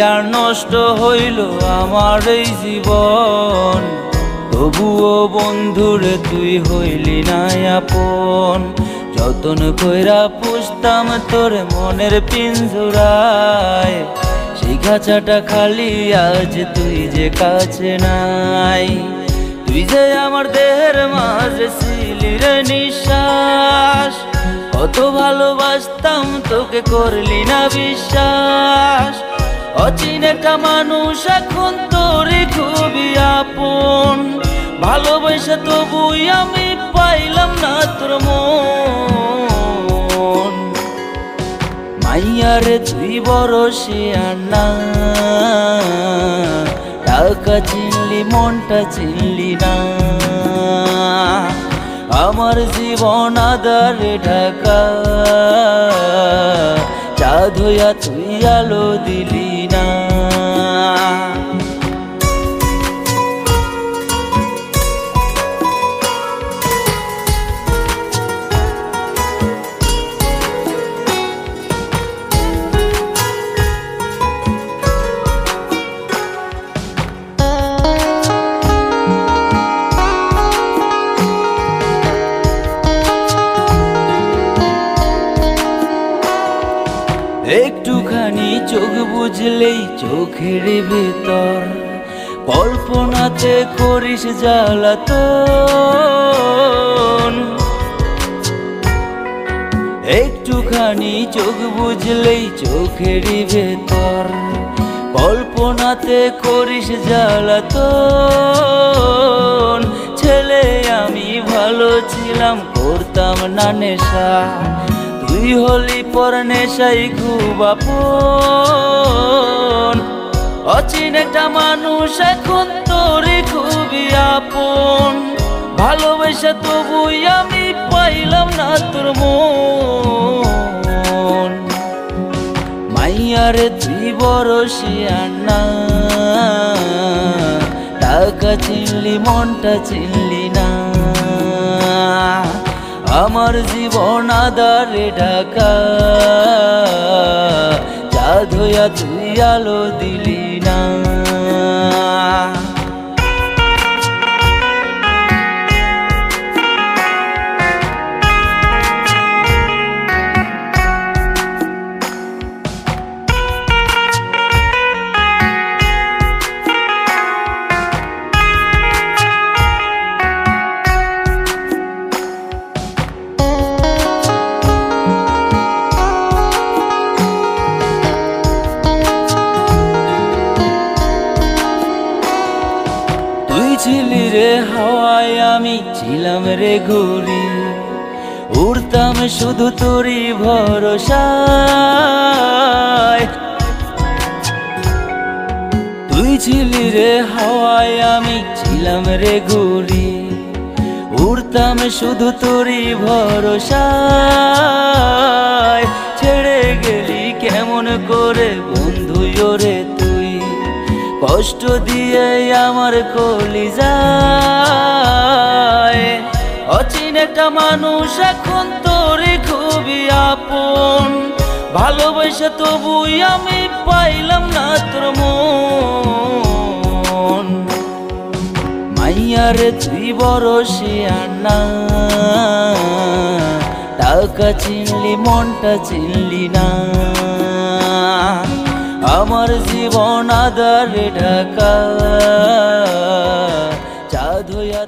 আর নষ্ট হইল আমার এই জীবন। তবুও বন্ধুরে, তুই হইলি না আপন। যতন কইরা পুষতাম তোর মনের পিঞ্জুরায়। সেই খাঁচাটা খালি আজ তুই যে কাছে নাই। তুই যে আমার দেহের মাঝে ছিলি রে নিঃশ্বাস। কত ভালোবাসতাম, তোকে করলি না বিশ্বাস। অচিন একটা মানুষ এখন তোরে খুবই আপন। ভালোবাসা তবুই আমি পাইলাম না তোর মন। মাইয়ারে তুই বড় শিয়ার না টাকা চিনলি, মনটা চিনলি না। আমার জীবন আদারে ঢাকা, চাঁদ হইয়া তুই আলো দিলি। একটুখানি চোখ বুঝলেই চোখের ভেতর কল্পনাতে করিস জ্বালাতন। একটুখানি চোখ বুঝলেই চোখের ভেতর কল্পনাতে করিস জ্বালাতন। ছেলে আমি ভালো ছিলাম, করতাম না নেশা। তুই হলি পর নেশাই খুব আপন। অচিন একটা মানুষ এখন তোরে খুবই আপন। ভালোবাসা তবুই আমি পাইলাম না তোর মন। মাইয়ারে তুই বড় শিয়ার না টাকা চিনলি, মনটা চিনলি না। আমার জীবন আদারে ঢাকা। চাঁদ হইয়া তুই আলো দিলি না। তুই ছিলি রে হাওয়ায়, আমি ছিলাম রে ঘুরি। উড়তাম শুধু তোরই ভরসায়। তুই ছিলি রে হাওয়ায়, আমি ছিলাম রে ঘুরি। উড়তাম শুধু তোরই ভরসায়। ছেড়ে গেলি কেমন করে কষ্ট দিয়ে আমার কলি যায় অচিন একটা মানুষ এখন তোরে খুবই আপন। ভালোবাসা তবুই আমি পাইলাম না তোর মন। মাইয়ারে তুই বড় শিয়ার না টাকা চিনলি, মনটা চিনলি না। আমার জীবন আদারে ঢাকা চাঁদ হইয়া